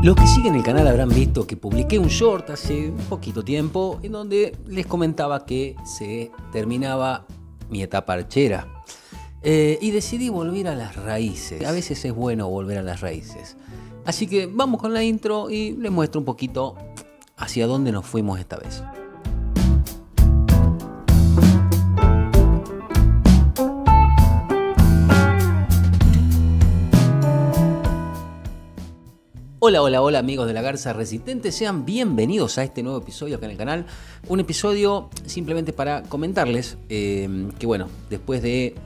Los que siguen el canal habrán visto que publiqué un short hace un poquito tiempo en donde les comentaba que se terminaba mi etapa archera. Eh, y decidí volver a las raíces. A veces es bueno volver a las raíces. Así que vamos con la intro y les muestro un poquito hacia dónde nos fuimos esta vez. Hola, hola, hola amigos de la Garza Resistente, sean bienvenidos a este nuevo episodio acá en el canal. Un episodio simplemente para comentarles eh, que bueno, después de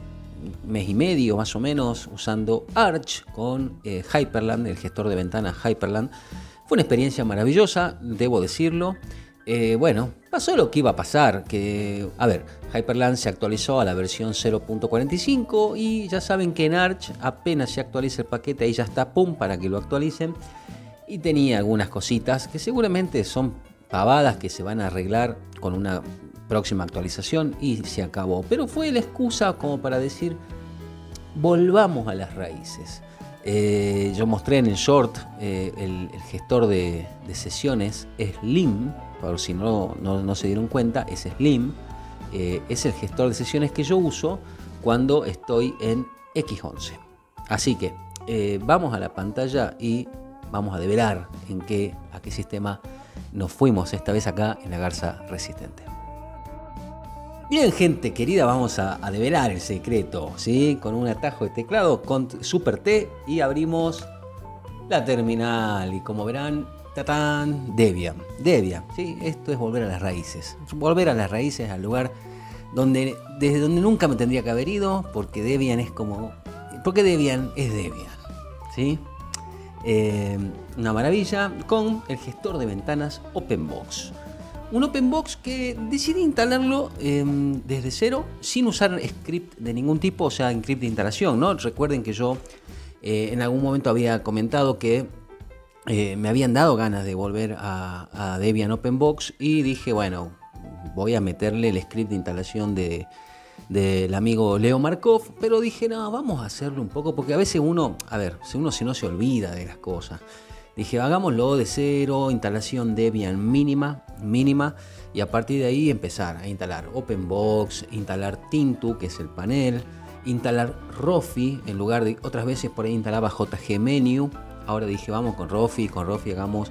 mes y medio más o menos usando Arch con eh, Hyperland, el gestor de ventanas Hyperland, fue una experiencia maravillosa, debo decirlo. Eh, bueno, pasó lo que iba a pasar, que, a ver, Hyperland se actualizó a la versión 0.45 y ya saben que en Arch apenas se actualiza el paquete, ahí ya está, pum, para que lo actualicen y tenía algunas cositas que seguramente son pavadas que se van a arreglar con una próxima actualización y se acabó. Pero fue la excusa como para decir, volvamos a las raíces. Eh, yo mostré en el short eh, el, gestor de, sesiones Slim, por si no, no, se dieron cuenta, es Slim. Eh, es el gestor de sesiones que yo uso cuando estoy en X11. Así que vamos a la pantalla y vamos a develar en qué, a qué sistema nos fuimos esta vez acá en la Garza Resistente. Bien, gente querida, vamos a, develar el secreto, ¿sí? Con un atajo de teclado con Super T y abrimos la terminal. Y como verán, tatán, Debian. Debian, ¿sí? Esto es volver a las raíces. Volver a las raíces, al lugar donde, desde donde nunca me tendría que haber ido, porque Debian es como... Porque Debian es Debian, ¿sí? Eh, una maravilla con el gestor de ventanas OpenBox. Un OpenBox que decidí instalarlo em, desde cero sin usar script de ningún tipo, o sea, script de instalación. ¿no? Recuerden que yo eh, en algún momento había comentado que eh, me habían dado ganas de volver a, a Debian OpenBox y dije, bueno, voy a meterle el script de instalación de, del amigo Leo Markov, pero dije, no, vamos a hacerlo un poco, porque a veces uno, a ver, uno si no se olvida de las cosas. Dije, hagámoslo de cero, instalación Debian mínima, mínima, y a partir de ahí empezar a instalar OpenBox, instalar Tintu, que es el panel, instalar Rofi, en lugar de otras veces por ahí instalaba JGMenu, ahora dije, vamos con Rofi, con Rofi hagamos,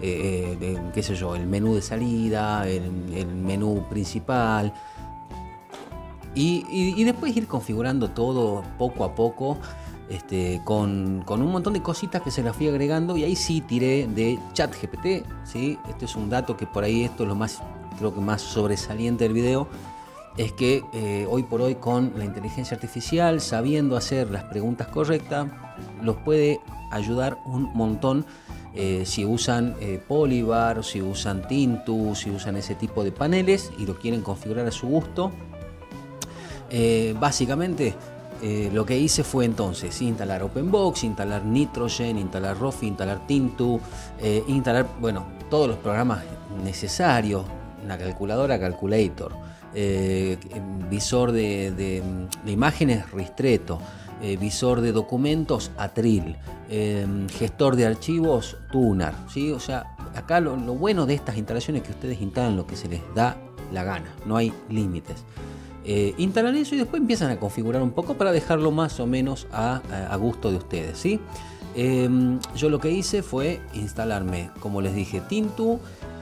eh, eh, qué sé yo, el menú de salida, el menú principal, y, después ir configurando todo poco a poco. Este, con, un montón de cositas que se las fui agregando y ahí sí tiré de chat GPT, ¿sí? Este es un dato que por ahí esto es lo más, que más sobresaliente del video, es que eh, hoy por hoy con la inteligencia artificial, sabiendo hacer las preguntas correctas, los puede ayudar un montón eh, si usan eh, Polybar, si usan Tintu, si usan ese tipo de paneles y lo quieren configurar a su gusto eh, básicamente eh, lo que hice fue entonces instalar OpenBox, instalar Nitrogen, instalar Rofi, instalar Tintu, eh, instalar, bueno, todos los programas necesarios, una calculadora Calculator, visor de, imágenes Ristreto, visor de documentos Atril, gestor de archivos Tunar, ¿sí? O sea, acá lo, lo bueno de estas instalaciones es que ustedes instalan lo que se les da la gana, no hay límites. Eh, instalan eso y después empiezan a configurar un poco para dejarlo más o menos a, gusto de ustedes. ¿sí? Em, yo lo que hice fue instalarme, como les dije, Tintu,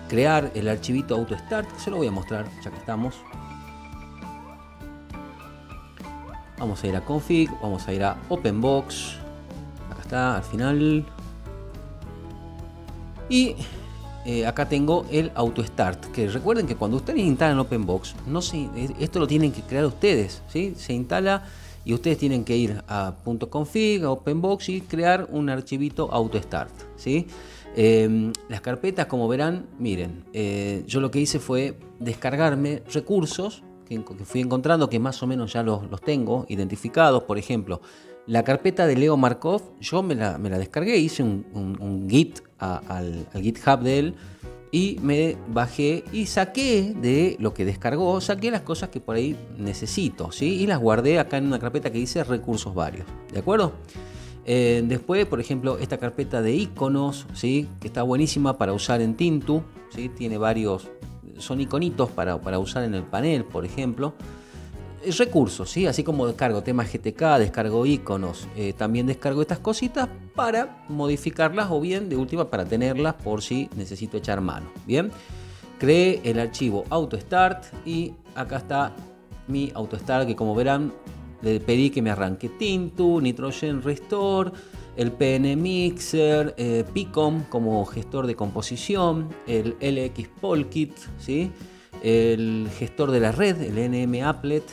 crear el archivito AutoStart, se lo voy a mostrar ya que estamos. Vamos a ir a config, vamos a ir a openbox. Acá está, al final. Y eh, acá tengo el auto start que recuerden que cuando ustedes instalan OpenBox, no eh, esto lo tienen que crear ustedes, ¿sí? se instala y ustedes tienen que ir a .config, a OpenBox y crear un archivito AutoStart. ¿sí? Em, las carpetas, como verán, miren, eh, yo lo que hice fue descargarme recursos que, fui encontrando que más o menos ya los, tengo identificados, por ejemplo, la carpeta de Leo Markov, yo me la, descargué, hice un, git al, GitHub de él y me bajé y saqué de lo que descargó, saqué las cosas que por ahí necesito, ¿sí? Y las guardé acá en una carpeta que dice recursos varios, ¿de acuerdo? Eh, después, por ejemplo, esta carpeta de iconos, ¿sí? que está buenísima para usar en Tintu. ¿sí? Tiene varios, son iconitos para, para usar en el panel, por ejemplo recursos, ¿sí? así como descargo temas GTK, descargo iconos, eh, también descargo estas cositas para modificarlas o bien de última para tenerlas por si necesito echar mano. Bien, creé el archivo AutoStart y acá está mi AutoStart que como verán le pedí que me arranque Tintu, Nitrogen Restore, el PN Mixer, eh, Picom como gestor de composición, el LX Polkit, ¿sí? el gestor de la red, el NM Applet,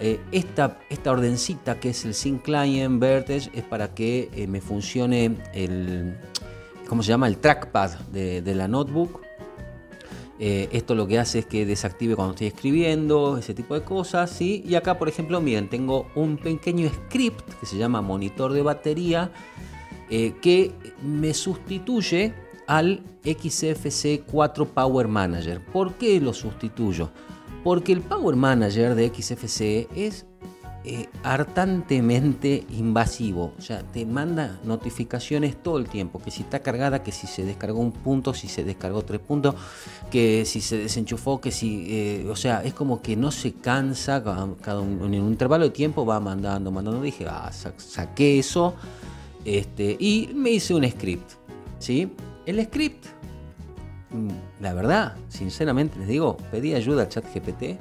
eh, esta, esta ordencita que es el Sync Client Vertex es para que eh, me funcione el, ¿cómo se llama? El trackpad de, la notebook. Eh, esto lo que hace es que desactive cuando estoy escribiendo, ese tipo de cosas. Y acá, por ejemplo, miren, tengo un pequeño script que se llama monitor de batería que me sustituye al XFC 4 Power Manager. ¿Por qué lo sustituyo? Porque el Power Manager de XFCE es eh, hartantemente invasivo. O sea, te manda notificaciones todo el tiempo. Que si está cargada, que si se descargó un punto, si se descargó tres puntos, que si se desenchufó, que si... Eh, o sea, es como que no se cansa. Cada en un intervalo de tiempo va mandando, mandando. Dije, ah, saqué eso. Este, y me hice un script. ¿sí? El script Mm, la verdad, sinceramente les digo, pedí ayuda a ChatGPT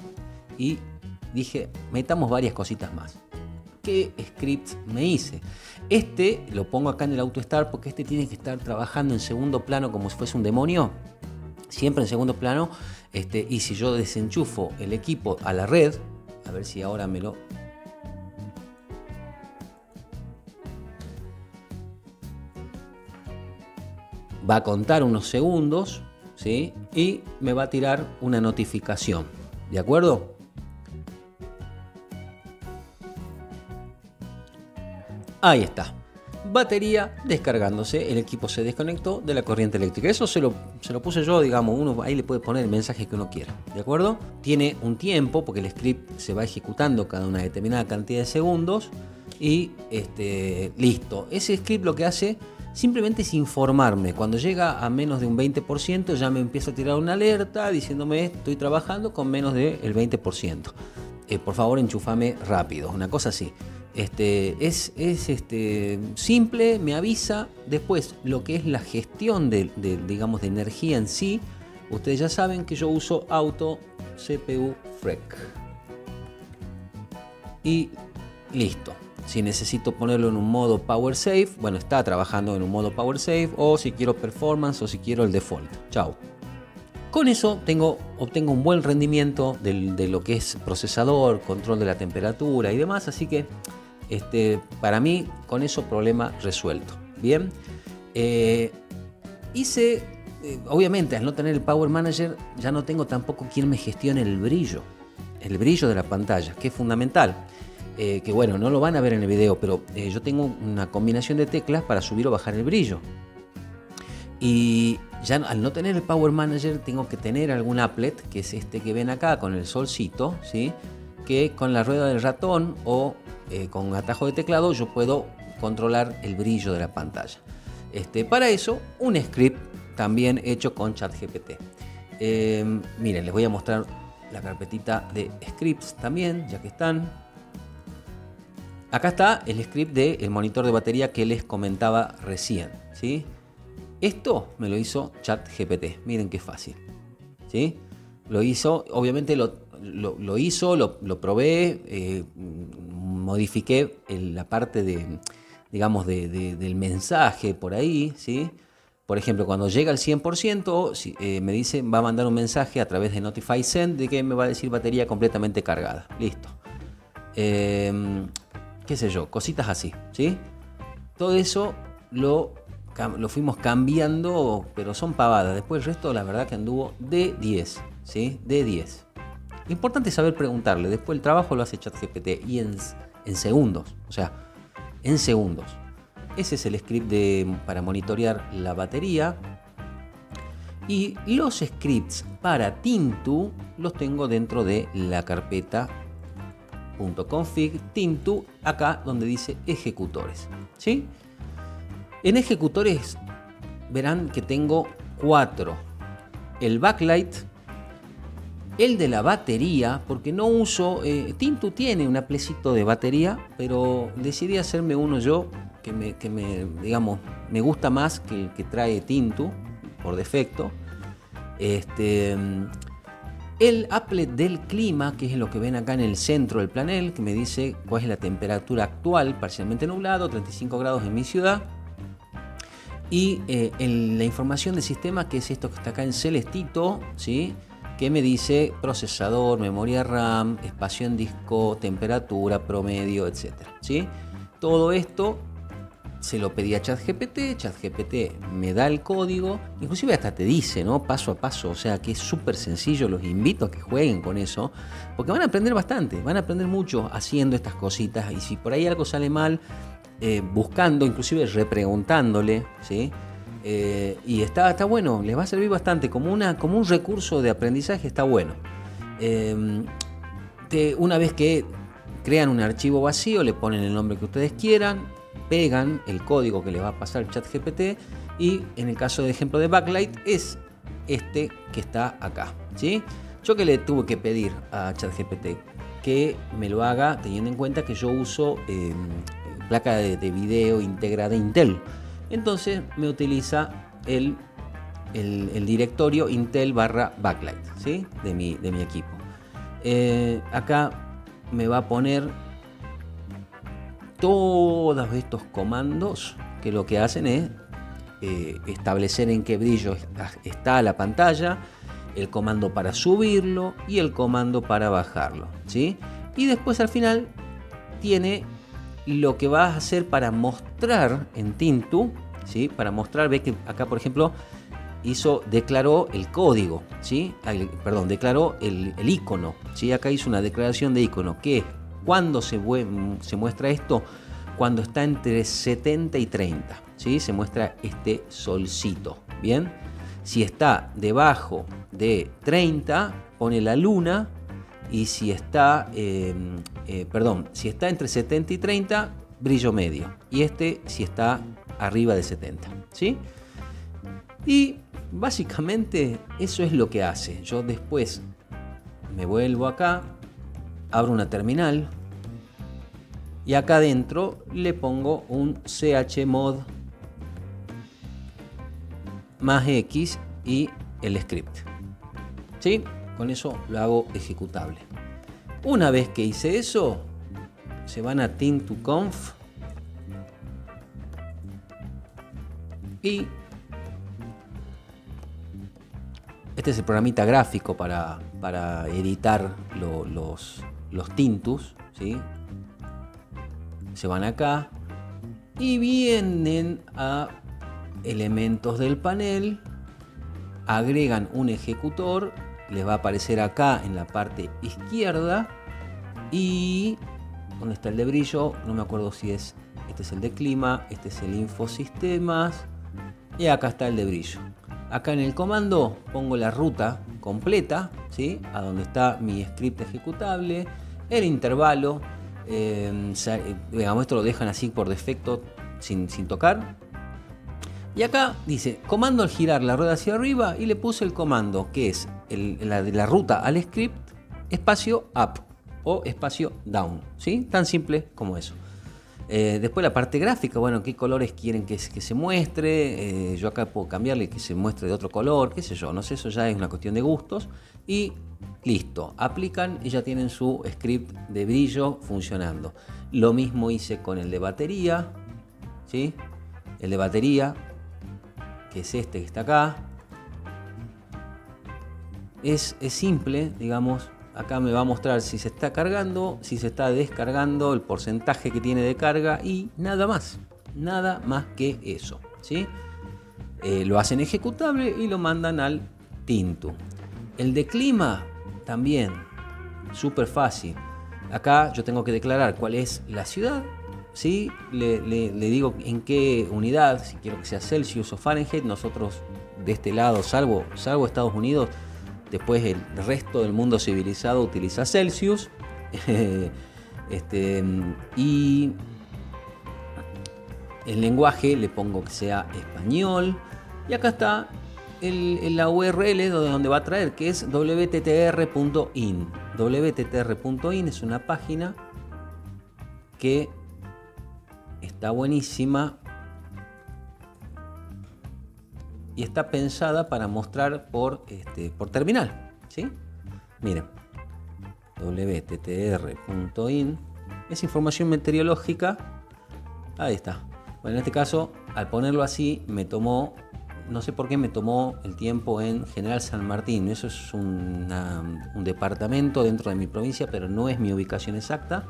y dije, metamos varias cositas más. ¿Qué scripts me hice? Este lo pongo acá en el AutoStar porque este tiene que estar trabajando en segundo plano como si fuese un demonio. Siempre en segundo plano. Este, y si yo desenchufo el equipo a la red, a ver si ahora me lo va a contar unos segundos ¿sí? Y me va a tirar una notificación, ¿de acuerdo? Ahí está. Batería descargándose, el equipo se desconectó de la corriente eléctrica. Eso se lo, se lo puse yo, digamos, uno ahí le puede poner el mensaje que uno quiera, ¿de acuerdo? Tiene un tiempo, porque el script se va ejecutando cada una determinada cantidad de segundos y este, listo. Ese script lo que hace simplemente es informarme. Cuando llega a menos de un 20%, ya me empieza a tirar una alerta diciéndome estoy trabajando con menos del 20%. Eh, por favor, enchúfame rápido, una cosa así. Este, es, es este, simple, me avisa. Después, lo que es la gestión de, digamos, de energía en sí, ustedes ya saben que yo uso Auto CPU FREC. Y listo. Si necesito ponerlo en un modo Power Save, bueno, está trabajando en un modo Power Save, o si quiero Performance, o si quiero el Default. Chao. Con eso tengo, obtengo un buen rendimiento de lo que es procesador, control de la temperatura y demás, así que este, para mí con eso problema resuelto. Bien, eh, hice, eh, obviamente al no tener el Power Manager ya no tengo tampoco quien me gestione el brillo, el brillo de la pantalla, que es fundamental. Eh, que bueno, no lo van a ver en el video, pero yo tengo una combinación de teclas para subir o bajar el brillo. Y ya al no tener el Power Manager tengo que tener algún applet, que es este que ven acá con el solcito, ¿sí? que con la rueda del ratón o eh, con atajo de teclado yo puedo controlar el brillo de la pantalla. Este, para eso, un script también hecho con ChatGPT. miren, les voy a mostrar la carpetita de scripts también, ya que están. Acá está el script del monitor de batería que les comentaba recién. ¿sí? Esto me lo hizo ChatGPT. Miren qué fácil. ¿sí? Lo hizo, obviamente lo, hizo, lo, probé, eh, modifiqué la parte de, digamos, del mensaje por ahí. ¿sí? Por ejemplo, cuando llega al 100%, eh, me dice, va a mandar un mensaje a través de Notify Send de que me va a decir batería completamente cargada. Listo. Eh, qué sé yo, cositas así, ¿sí? Todo eso lo, lo fuimos cambiando, pero son pavadas. Después el resto, la verdad que anduvo de 10, ¿sí? De 10. Importante saber preguntarle. Después el trabajo lo hace ChatGPT y en, segundos, o sea, en segundos. Ese es el script para monitorear la batería. Y los scripts para Tintu los tengo dentro de la carpeta .config Tintu acá donde dice ejecutores. ¿sí? En ejecutores verán que tengo cuatro. El backlight, el de la batería, porque no uso, eh, Tintu tiene un aplecito de batería, pero decidí hacerme uno yo que me, que me digamos, me gusta más que el que trae Tintu por defecto. Este, el applet del clima, que es lo que ven acá en el centro del planel, que me dice cuál es la temperatura actual, parcialmente nublado, 35 grados en mi ciudad. Y eh, la información del sistema, que es esto que está acá en celestito, ¿sí? Que me dice procesador, memoria RAM, espacio en disco, temperatura, promedio, etc. ¿sí? Todo esto se lo pedí a ChatGPT, ChatGPT me da el código, inclusive hasta te dice, ¿no? Paso a paso, o sea que es súper sencillo, los invito a que jueguen con eso, porque van a aprender bastante, van a aprender mucho haciendo estas cositas y si por ahí algo sale mal, eh, buscando, inclusive repreguntándole, ¿sí? Eh, y está, está bueno, les va a servir bastante, como, una, como un recurso de aprendizaje está bueno. Em, una vez que crean un archivo vacío, le ponen el nombre que ustedes quieran, pegan el código que les va a pasar ChatGPT y en el caso de ejemplo de backlight es este que está acá. ¿sí? Yo que le tuve que pedir a ChatGPT que me lo haga teniendo en cuenta que yo uso em, placa de, video integrada Intel. Entonces me utiliza el, directorio Intel barra backlight ¿sí? de, mi, de mi equipo. Eh, acá me va a poner todos estos comandos que lo que hacen es eh, establecer en qué brillo está, la pantalla, el comando para subirlo y el comando para bajarlo. ¿sí? Y después al final tiene lo que vas a hacer para mostrar en Tintu, ¿sí? para mostrar, ve que acá por ejemplo hizo, declaró el código, ¿sí? perdón, declaró el, icono, ¿sí? acá hizo una declaración de icono que ¿Cuándo se, se muestra esto? Cuando está entre 70 y 30. ¿sí? Se muestra este solcito. Bien. Si está debajo de 30, pone la luna. Y si está, em, eh, perdón, si está entre 70 y 30, brillo medio. Y este si está arriba de 70. ¿sí? Y básicamente eso es lo que hace. Yo después me vuelvo acá, abro una terminal, y acá adentro le pongo un chmod más x y el script. ¿Sí? Con eso lo hago ejecutable. Una vez que hice eso, se van a Tint2Conf y este es el programita gráfico para, para editar los, los tintus, ¿sí? se van acá y vienen a elementos del panel, agregan un ejecutor, les va a aparecer acá en la parte izquierda y donde está el de brillo, no me acuerdo si es este es el de clima, este es el infosistemas y acá está el de brillo. Acá en el comando pongo la ruta completa, ¿sí? a donde está mi script ejecutable, el intervalo, eh, esto lo dejan así por defecto sin, tocar. Y acá dice, comando al girar la rueda hacia arriba y le puse el comando que es la, la ruta al script, espacio up o espacio down. ¿sí? Tan simple como eso. Eh, después la parte gráfica, bueno, qué colores quieren que, se muestre. Eh, yo acá puedo cambiarle que se muestre de otro color, qué sé yo, no sé, eso ya es una cuestión de gustos. Y listo, aplican y ya tienen su script de brillo funcionando. Lo mismo hice con el de batería, ¿sí? El de batería, que es este que está acá. Es, es simple, digamos, Acá me va a mostrar si se está cargando, si se está descargando, el porcentaje que tiene de carga y nada más. Nada más que eso. ¿sí? Eh, lo hacen ejecutable y lo mandan al Tintu. El de clima también, súper fácil. Acá yo tengo que declarar cuál es la ciudad. ¿sí? Le, digo en qué unidad, si quiero que sea Celsius o Fahrenheit. Nosotros de este lado, salvo, salvo Estados Unidos, Después el resto del mundo civilizado utiliza el lenguaje le pongo que sea español. Y acá está el, la URL de donde va a traer, que es wttr.in. wttr.in es una página que está buenísima y está pensada para mostrar por, este, por terminal. ¿sí? Miren, wttr.in es información meteorológica. Ahí está. Bueno, en este caso, al ponerlo así, me tomó, no sé por qué me tomó el tiempo en General San Martín. Eso es un departamento dentro de mi provincia, pero no es mi ubicación exacta.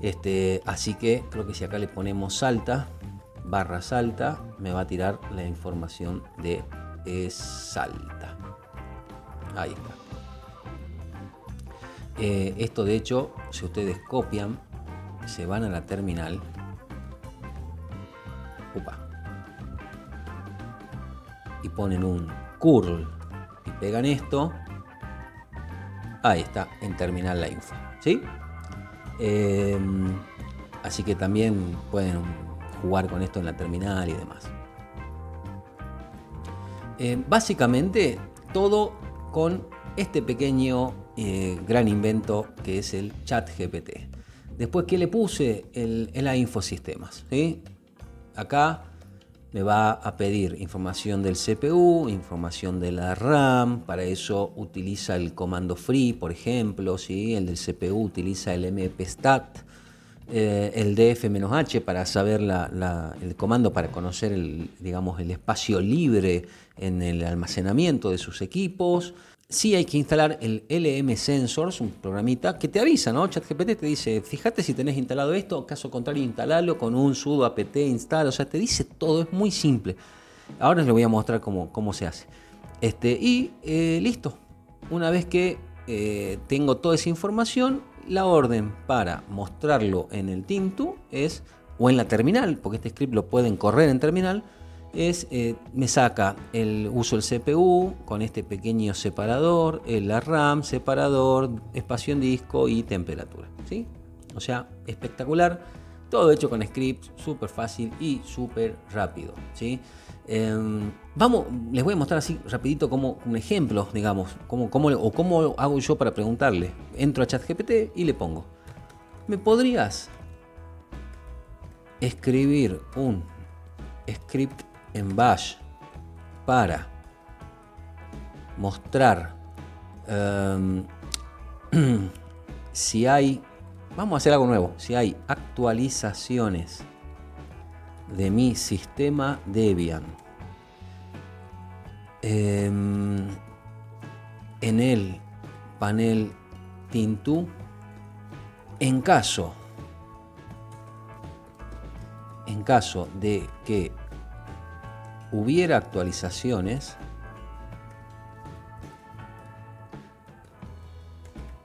Este, así que creo que si acá le ponemos Salta, barra Salta, me va a tirar la información de Salta. Ahí está. Eh, esto de hecho, si ustedes copian, se van a la terminal. Y ponen un curl y pegan esto. Ahí está, en terminal la info. ¿Sí? Em, así que también pueden jugar con esto en la terminal y demás. Eh, básicamente todo con este pequeño eh, gran invento que es el chat GPT. Después, ¿qué le puse? El, el Infosistemas. Acá me va a pedir información del CPU, información de la RAM, para eso utiliza el comando free, por ejemplo, ¿sí? el del CPU utiliza el mpstat, eh, el df-h para saber el comando para conocer el, digamos, el espacio libre en el almacenamiento de sus equipos, sí hay que instalar el LM Sensors, un programita que te avisa, ¿no? ChatGPT te dice, fíjate si tenés instalado esto, caso contrario, instalalo con un sudo apt install, o sea, te dice todo, es muy simple. Ahora les voy a mostrar cómo, cómo se hace. Este, y eh, listo. Una vez que eh, tengo toda esa información, la orden para mostrarlo en el Tintu es, o en la terminal, porque este script lo pueden correr en terminal, es, eh, me saca el uso del CPU con este pequeño separador, el la RAM, separador, espacio en disco y temperatura. ¿sí? O sea, espectacular. Todo hecho con scripts, súper fácil y súper rápido. ¿sí? Em, vamos, les voy a mostrar así rapidito como un ejemplo, digamos, cómo, o cómo hago yo para preguntarle. Entro a ChatGPT y le pongo, ¿me podrías escribir un script en Bash para mostrar em, si hay, vamos a hacer algo nuevo, si hay actualizaciones de mi sistema Debian. Em, en el panel Tintu, en caso en caso de que hubiera actualizaciones,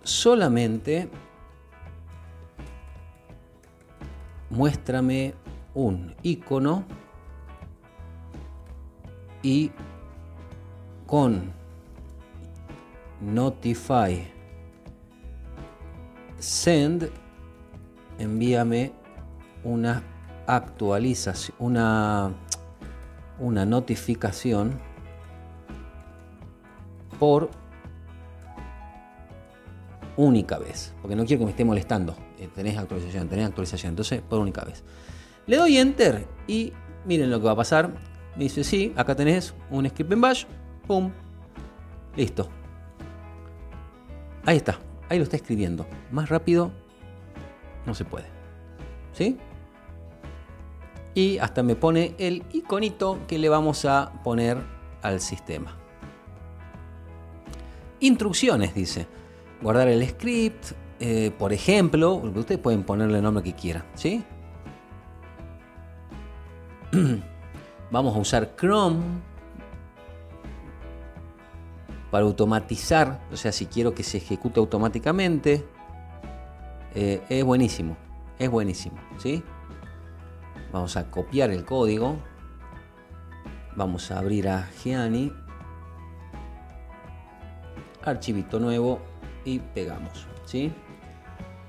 solamente muéstrame un icono y con notify send envíame una actualización una una notificación por única vez, porque no quiero que me esté molestando. Eh, tenés actualización, tenés actualización, entonces por única vez. Le doy enter y miren lo que va a pasar. Me dice, sí, acá tenés un script en bash, pum, listo. Ahí está, ahí lo está escribiendo. Más rápido no se puede. ¿Sí? y hasta me pone el iconito que le vamos a poner al sistema. Instrucciones, dice. Guardar el script, eh, por ejemplo, ustedes pueden ponerle el nombre que quieran, ¿sí? Vamos a usar Chrome para automatizar, o sea, si quiero que se ejecute automáticamente, eh, es buenísimo, es buenísimo, ¿sí? Vamos a copiar el código. Vamos a abrir a Gianni. Archivito nuevo y pegamos. ¿sí?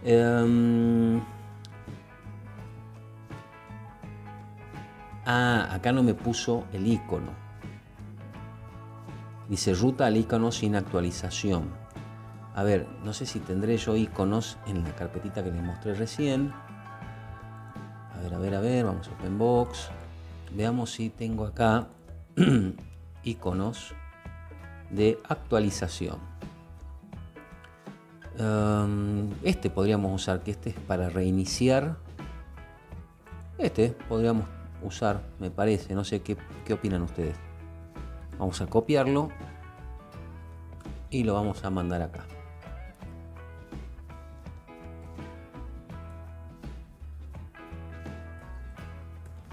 Em, Ah, acá no me puso el icono. Dice ruta al icono sin actualización. A ver, no sé si tendré yo iconos en la carpetita que les mostré recién. A ver, a ver, a ver, vamos a Openbox. Veamos si tengo acá iconos de actualización. Um, este podríamos usar, que este es para reiniciar. Este podríamos usar, me parece. No sé qué, qué opinan ustedes. Vamos a copiarlo y lo vamos a mandar acá.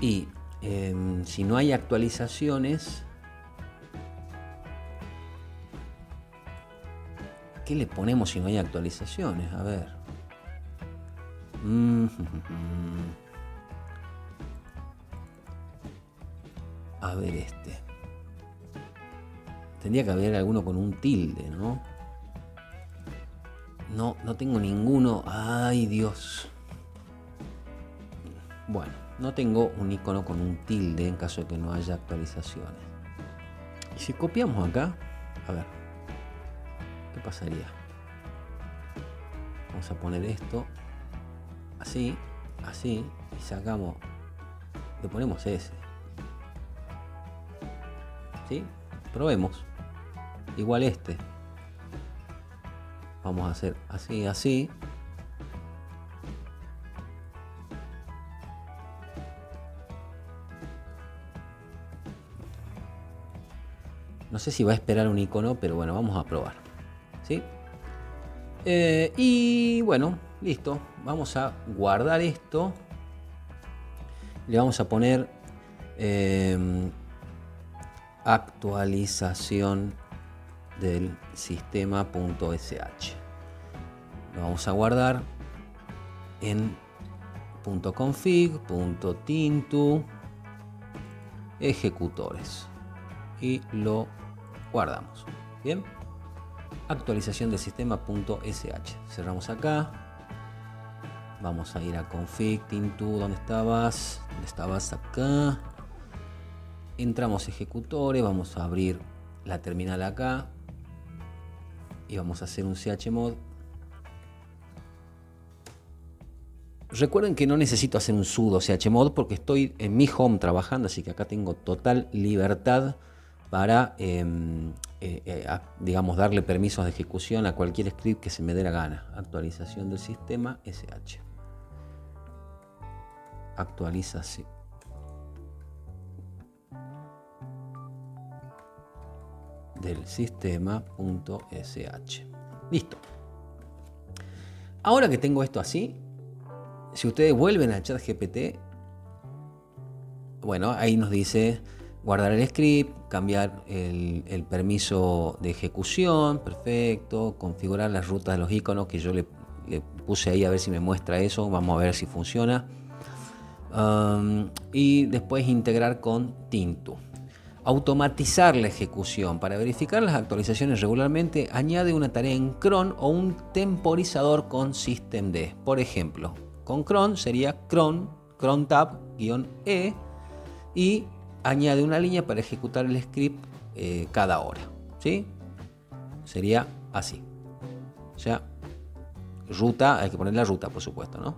Y em, si no hay actualizaciones, ¿qué le ponemos si no hay actualizaciones? A ver. Mm, a ver este. Tendría que haber alguno con un tilde, ¿no? No, no tengo ninguno. Ay, Dios. Bueno, no tengo un icono con un tilde en caso de que no haya actualizaciones. Y si copiamos acá, a ver, ¿qué pasaría? Vamos a poner esto así, así, y sacamos, le ponemos ese. ¿Sí? Probemos. Igual este. Vamos a hacer así, así. No sé si va a esperar un icono, pero bueno, vamos a probar. ¿Sí? Eh, y bueno, listo. Vamos a guardar esto. Le vamos a poner eh, actualización del sistema.sh. Lo vamos a guardar en .config, .tintu, ejecutores y lo guardamos. Bien, actualización del sistema.sh. Cerramos acá. Vamos a ir a config, tintu, ¿dónde estabas? ¿Dónde estabas acá? Entramos ejecutores, vamos a abrir la terminal acá y vamos a hacer un chmod. Recuerden que no necesito hacer un sudo chmod porque estoy en mi home trabajando, así que acá tengo total libertad para, em, eh, eh, digamos, darle permisos de ejecución a cualquier script que se me dé la gana. Actualización del sistema SH. Actualización del sistema.sh. Listo. Ahora que tengo esto así, si ustedes vuelven al chat GPT, bueno, ahí nos dice guardar el script, cambiar el, permiso de ejecución, perfecto, configurar las rutas de los iconos que yo le, puse ahí a ver si me muestra eso, vamos a ver si funciona. Um, y después integrar con Tintu. Automatizar la ejecución. Para verificar las actualizaciones regularmente, añade una tarea en cron o un temporizador con systemd. Por ejemplo, con cron sería cron, cron tab-e y añade una línea para ejecutar el script eh, cada hora. ¿sí? Sería así. O sea, ruta, hay que poner la ruta, por supuesto, ¿no?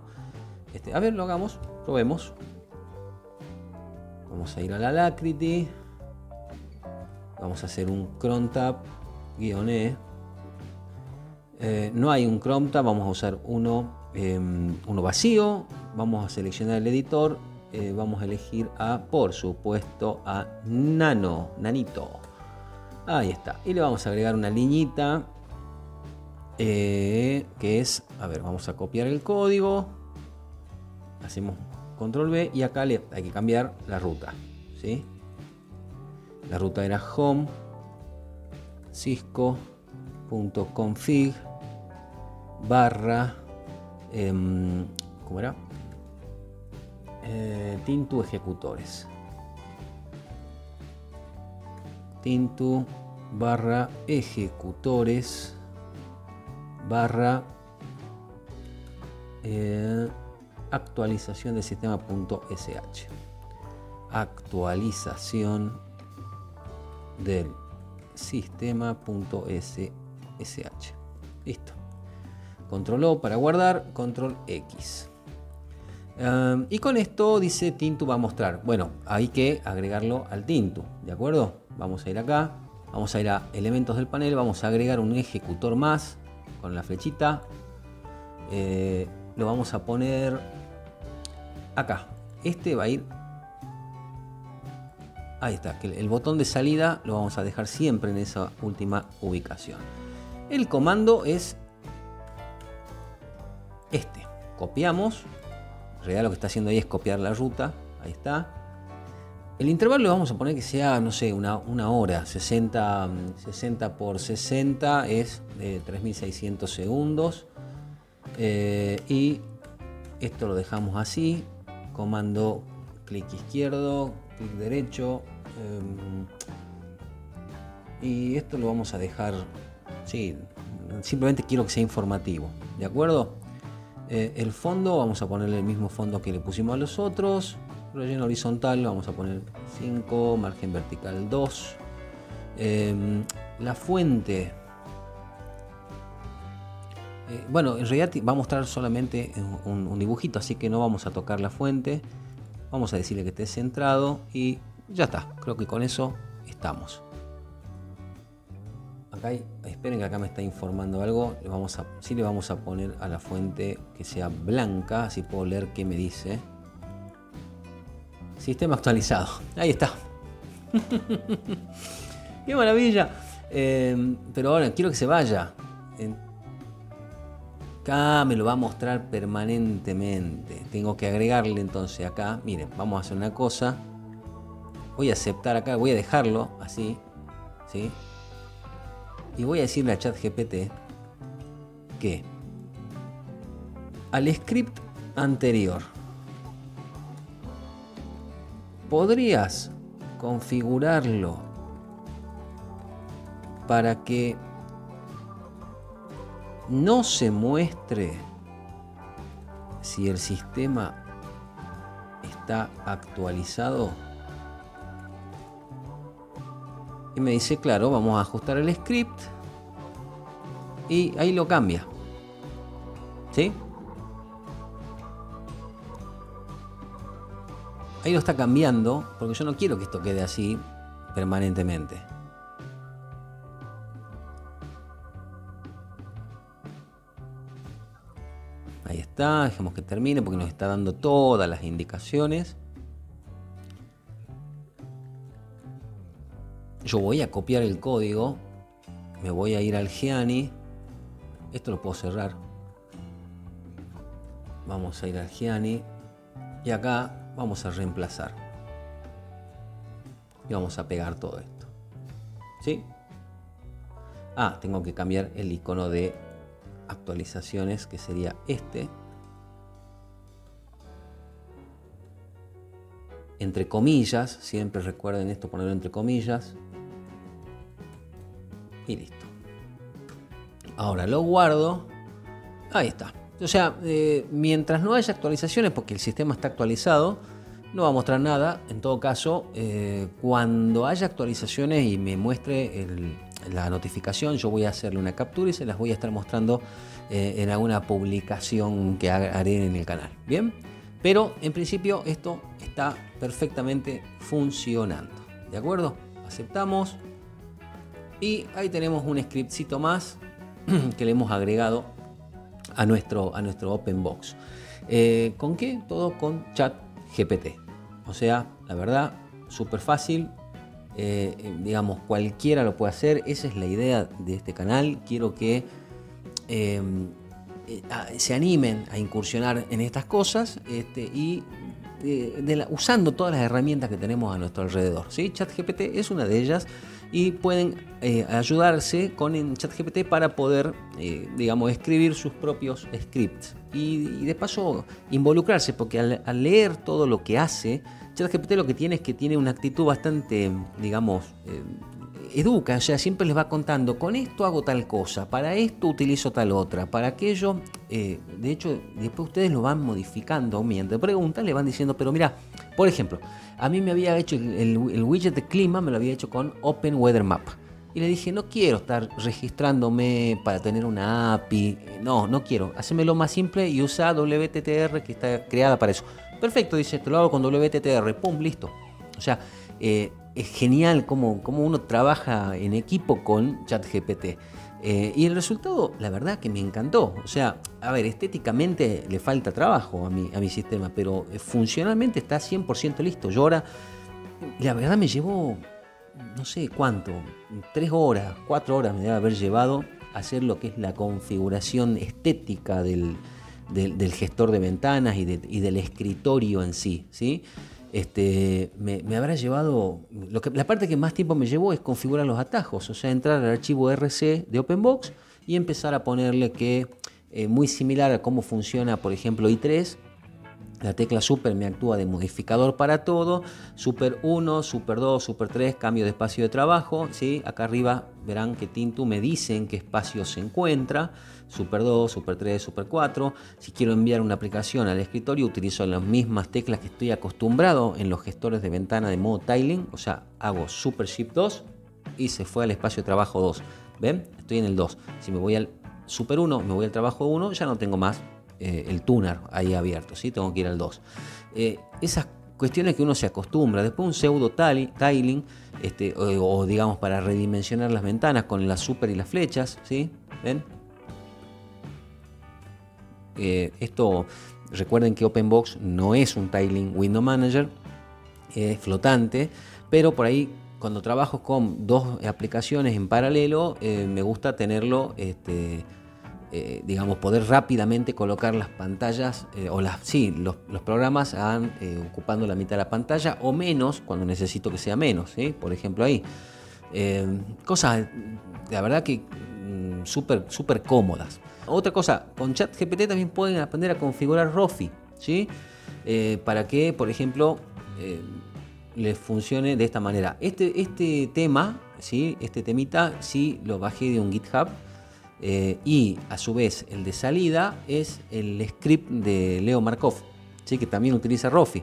Este, a ver, lo hagamos, probemos. Vamos a ir a la Alacrity. Vamos a hacer un cron tab guion e. Eh, no hay un cron tab, vamos a usar uno, em, uno vacío. Vamos a seleccionar el editor. Eh, vamos a elegir a, por supuesto, a nano, nanito. Ahí está. Y le vamos a agregar una liñita eh, que es, a ver, vamos a copiar el código. Hacemos control B y acá le hay que cambiar la ruta. ¿sí? La ruta era home cisco.config barra em, ¿cómo era? Eh, Tintu ejecutores. Tintu barra ejecutores barra eh, actualización del sistema.sh. actualización del sistema.ssh. Listo. Control O para guardar, control X. y con esto dice Tintu va a mostrar. Bueno, hay que agregarlo al Tintu, ¿de acuerdo? Vamos a ir acá, vamos a ir a elementos del panel, vamos a agregar un ejecutor más con la flechita. Eh, lo vamos a poner acá. Este va a ir Ahí está, que el botón de salida lo vamos a dejar siempre en esa última ubicación. El comando es este. Copiamos. En realidad lo que está haciendo ahí es copiar la ruta. Ahí está. El intervalo lo vamos a poner que sea, no sé, una, una hora. 60, 60 por 60 es de 3600 segundos. Eh, y esto lo dejamos así. Comando clic izquierdo, clic derecho. Em, y esto lo vamos a dejar, sí, simplemente quiero que sea informativo, ¿de acuerdo? Eh, el fondo, vamos a ponerle el mismo fondo que le pusimos a los otros. Relleno horizontal, vamos a poner 5, margen vertical 2. Em, la fuente, eh, bueno, en realidad va a mostrar solamente un, dibujito, así que no vamos a tocar la fuente. Vamos a decirle que esté centrado y ya está. Creo que con eso estamos. Acá esperen que acá me está informando algo. Le le vamos a poner a la fuente que sea blanca, así puedo leer qué me dice. Sistema actualizado. Ahí está. ¡Qué maravilla! Eh, pero ahora quiero que se vaya. Acá me lo va a mostrar permanentemente. Tengo que agregarle entonces acá. Miren, vamos a hacer una cosa. Voy a aceptar acá, voy a dejarlo así. ¿sí? Y voy a decirle a ChatGPT que al script anterior podrías configurarlo para que no se muestre si el sistema está actualizado. Y me dice, claro, vamos a ajustar el script. Y ahí lo cambia. ¿Sí? Ahí lo está cambiando porque yo no quiero que esto quede así permanentemente. Dejemos que termine porque nos está dando todas las indicaciones. Yo voy a copiar el código, me voy a ir al Gianni. Esto lo puedo cerrar. Vamos a ir al Gianni y acá vamos a reemplazar. Y vamos a pegar todo esto. ¿Sí? Ah, tengo que cambiar el icono de actualizaciones, que sería este. Entre comillas, siempre recuerden esto, ponerlo entre comillas. Y listo. Ahora lo guardo. Ahí está. O sea, eh, mientras no haya actualizaciones, porque el sistema está actualizado, no va a mostrar nada. En todo caso, eh, cuando haya actualizaciones y me muestre la notificación, yo voy a hacerle una captura y se las voy a estar mostrando eh, en alguna publicación que haré en el canal. Bien, pero en principio esto está perfectamente funcionando. ¿De acuerdo? Aceptamos. Y ahí tenemos un scriptcito más que le hemos agregado a nuestro, a nuestro Open Box. Eh, ¿Con qué? Todo con chat GPT. O sea, la verdad, súper fácil, eh, eh, digamos, cualquiera lo puede hacer. Esa es la idea de este canal. Quiero que se animen a incursionar en estas cosas este, y usando todas las herramientas que tenemos a nuestro alrededor. ¿sí? ChatGPT es una de ellas y pueden ayudarse con ChatGPT para poder, digamos, escribir sus propios scripts y, de paso involucrarse, porque al leer todo lo que hace, ChatGPT lo que tiene es que tiene una actitud bastante, digamos, eh, educa, o sea, siempre les va contando, con esto hago tal cosa, para esto utilizo tal otra, para aquello, eh, de hecho, después ustedes lo van modificando mientras preguntan, le van diciendo, pero mira, por ejemplo, a mí me había hecho el, widget de clima, me lo había hecho con Open Weather Map. Y le dije, no quiero estar registrándome para tener una API. No, no quiero. Hacémelo más simple y usa WTTR que está creada para eso. Perfecto, dice, te lo hago con WTTR. Pum, listo. O sea, eh, es genial cómo, cómo, uno trabaja en equipo con ChatGPT. Eh, y el resultado, la verdad que me encantó. O sea, a ver, estéticamente le falta trabajo a mi, a mi sistema, pero eh, funcionalmente está 100% listo. Yo ahora, la verdad me llevó, no sé cuánto, tres horas, cuatro horas me debe haber llevado hacer lo que es la configuración estética del, del, gestor de ventanas y, y, del escritorio en sí, ¿sí? Este, me, habrá llevado, lo que, la parte que más tiempo me llevó es configurar los atajos, o sea, entrar al archivo RC de OpenBox y empezar a ponerle que, eh, muy similar a cómo funciona, por ejemplo, i3, la tecla Super me actúa de modificador para todo. Super 1, Super 2, Super 3, cambio de espacio de trabajo. ¿sí? Acá arriba verán que Tintu me dice en qué espacio se encuentra. Super 2, Super 3, Super 4. Si quiero enviar una aplicación al escritorio, utilizo las mismas teclas que estoy acostumbrado en los gestores de ventana de modo tiling. O sea, hago Super Shift 2 y se fue al espacio de trabajo 2. ¿Ven? Estoy en el 2. Si me voy al Super 1, me voy al trabajo 1, ya no tengo más eh, el tuner ahí abierto, ¿sí? tengo que ir al 2. Eh, esas cuestiones que uno se acostumbra, después un pseudo tiling, este, o, digamos para redimensionar las ventanas con la super y las flechas, ¿sí? ¿Ven? Eh, esto, recuerden que OpenBox no es un tiling window manager, es flotante, pero por ahí cuando trabajo con dos aplicaciones en paralelo, me gusta tenerlo este, eh, digamos, poder rápidamente colocar las pantallas, eh, o las, sí, los, programas van eh, ocupando la mitad de la pantalla, o menos cuando necesito que sea menos, por ejemplo ahí. cosas, la verdad que mm, súper cómodas. Otra cosa, con ChatGPT también pueden aprender a configurar Rofi, ¿sí? para que, por ejemplo, les funcione de esta manera. Este, este tema, ¿sí? este temita, sí lo bajé de un GitHub eh, y a su vez el de salida es el script de Leo Markov, ¿sí? que también utiliza Rofi.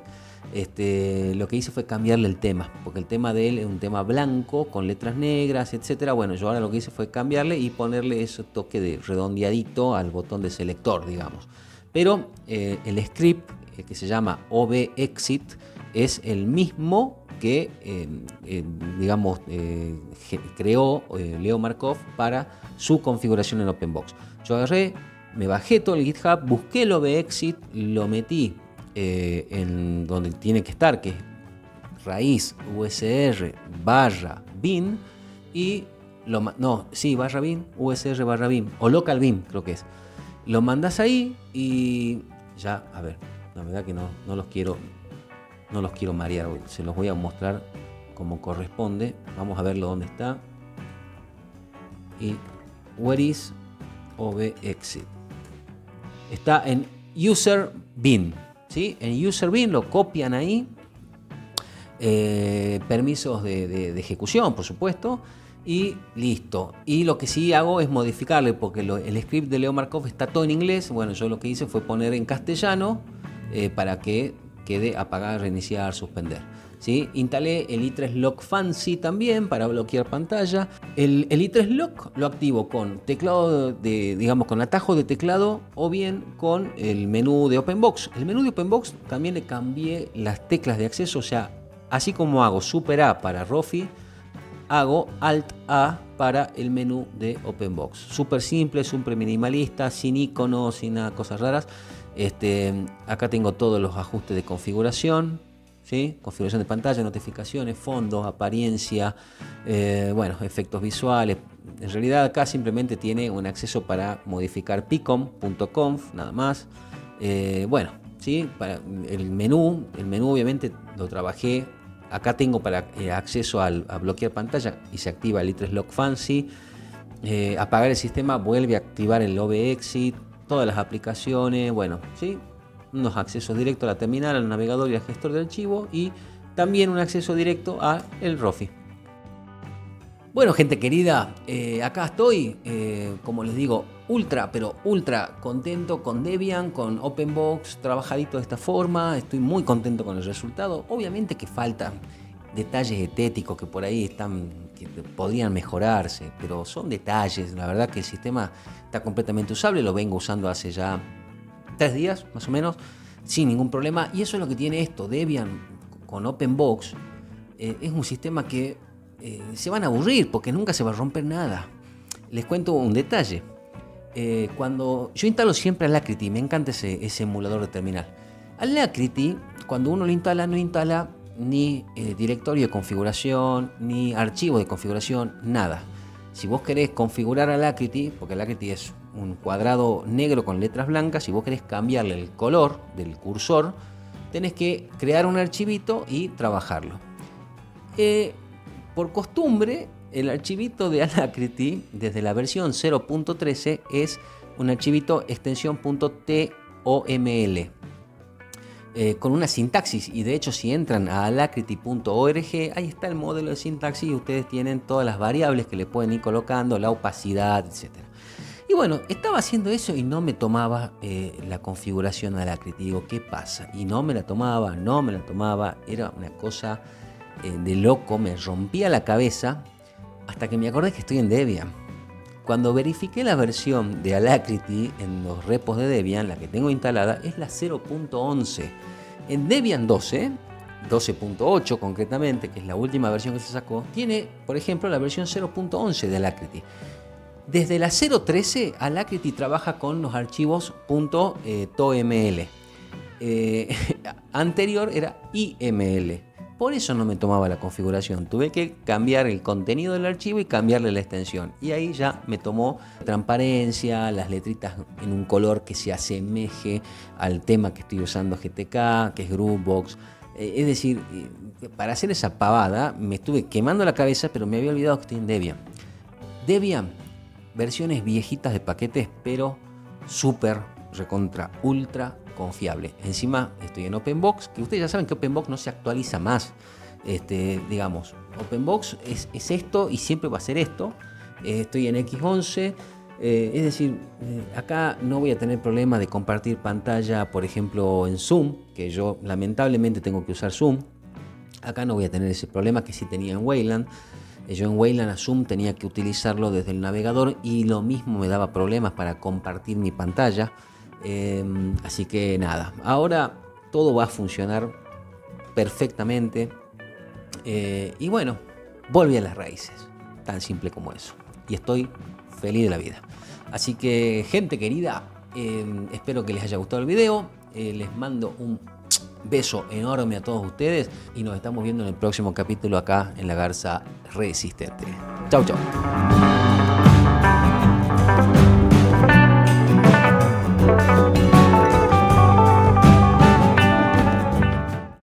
Este, lo que hice fue cambiarle el tema, porque el tema de él es un tema blanco con letras negras, etcétera. Bueno, yo ahora lo que hice fue cambiarle y ponerle ese toque de redondeadito al botón de selector, digamos. Pero eh, el script eh, que se llama OBExit es el mismo que, digamos, creó Leo Markov para su configuración en OpenBox. Yo agarré, me bajé todo el GitHub, busqué el OBExit, lo metí eh, en donde tiene que estar, que es raíz usr barra bin y lo no, sí, barra bin, usr barra bin o local bin creo que es. Lo mandas ahí y ya, a ver, la verdad que no, no los quiero no los quiero marear hoy, se los voy a mostrar como corresponde. Vamos a verlo dónde está. Y Where is OBExit. Está en user bin. ¿sí? En user bin lo copian ahí. Eh, permisos de, ejecución, por supuesto. Y listo. Y lo que sí hago es modificarle, porque el script de Leo Markov está todo en inglés. Bueno, yo lo que hice fue poner en castellano eh, para que quede apagar, reiniciar, suspender. Instalé el i3 Lock Fancy también para bloquear pantalla. El, i3 Lock lo activo con teclado de, digamos, con atajo de teclado o bien con el menú de OpenBox. El menú de OpenBox también le cambié las teclas de acceso, o sea, así como hago Super A para Rofi, hago Alt A para el menú de OpenBox. Súper simple, súper minimalista, sin iconos, sin nada, cosas raras. Este, acá tengo todos los ajustes de configuración, configuración de pantalla, notificaciones, fondos, apariencia, eh, bueno, efectos visuales. En realidad acá simplemente tiene un acceso para modificar picom.conf, nada más. Eh, bueno, el menú, el menú obviamente lo trabajé. Acá tengo para eh, acceso al, a bloquear pantalla y se activa el i3 Lock Fancy. apagar el sistema vuelve a activar el OB Exit, todas las aplicaciones, bueno, ¿sí? unos accesos directos a la terminal, al navegador y al gestor de archivo y también un acceso directo a el ROFI. Bueno, gente querida, eh, acá estoy, eh, como les digo, ultra, pero ultra contento con Debian, con OpenBox, trabajadito de esta forma, estoy muy contento con el resultado. Obviamente que faltan detalles estéticos que por ahí están, que podrían mejorarse, pero son detalles, la verdad que el sistema completamente usable, lo vengo usando hace ya tres días, más o menos, sin ningún problema, y eso es lo que tiene esto, Debian con OpenBox, eh, es un sistema que eh, se van a aburrir porque nunca se va a romper nada. Les cuento un detalle. Eh, cuando yo instalo siempre Alacrity, me encanta ese, emulador de terminal. Alacrity, cuando uno lo instala, no instala ni directorio de configuración, ni archivo de configuración, nada. Si vos querés configurar Alacrity, porque Alacrity es un cuadrado negro con letras blancas, si vos querés cambiarle el color del cursor, tenés que crear un archivito y trabajarlo. Por costumbre, el archivito de Alacrity desde la versión 0.13 es un archivito extensión .toml eh, con una sintaxis y de hecho si entran a alacrity.org ahí está el modelo de sintaxis y ustedes tienen todas las variables que le pueden ir colocando, la opacidad, etc. Y bueno, estaba haciendo eso y no me tomaba eh, la configuración Alacrity. Digo, ¿qué pasa? Y no me la tomaba, no me la tomaba. Era una cosa eh, de loco, me rompía la cabeza hasta que me acordé que estoy en Debian. Cuando verifiqué la versión de Alacrity en los repos de Debian, la que tengo instalada es la 0.11. En Debian 12, 12.8 concretamente, que es la última versión que se sacó, tiene, por ejemplo, la versión 0.11 de Alacrity. Desde la 0.13, Alacrity trabaja con los archivos .toml. Eh, anterior era IML. Por eso no me tomaba la configuración. Tuve que cambiar el contenido del archivo y cambiarle la extensión. Y ahí ya me tomó transparencia, las letritas en un color que se asemeje al tema que estoy usando GTK, que es Groovebox. Eh, es decir, eh, para hacer esa pavada me estuve quemando la cabeza, pero me había olvidado que estoy en Debian. Debian, versiones viejitas de paquetes, pero súper, recontra, ultra confiable. Encima estoy en OpenBox, que ustedes ya saben que OpenBox no se actualiza más. Este, digamos, OpenBox es, esto y siempre va a ser esto. Eh, estoy en X11. Eh, es decir, eh, acá no voy a tener problema de compartir pantalla, por ejemplo, en Zoom, que yo lamentablemente tengo que usar Zoom. Acá no voy a tener ese problema que sí tenía en Wayland. Yo en Wayland a Zoom tenía que utilizarlo desde el navegador y lo mismo me daba problemas para compartir mi pantalla. Em, así que nada, ahora todo va a funcionar perfectamente. Eh, y bueno, volví a las raíces, tan simple como eso. Y estoy feliz de la vida. Así que gente querida, em, espero que les haya gustado el video. Eh, les mando un beso enorme a todos ustedes y nos estamos viendo en el próximo capítulo acá en La Garza Resistente. Chau, chau.